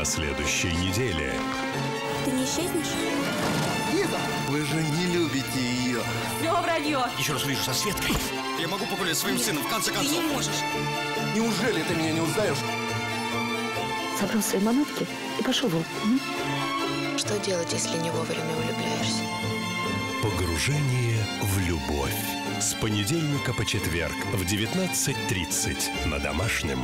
на следующей неделе. Ты не исчезнешь? Вы же не любите ее. Все вранье. Еще раз увижу со Светкой. Я могу погулять с своим сыном, в конце концов. Ты не можешь. Неужели ты меня не узнаешь? собрал свои манатки и пошел вон. М? Что делать, если не вовремя влюбляешься? Погружение в любовь. С понедельника по четверг в 19.30 на домашнем.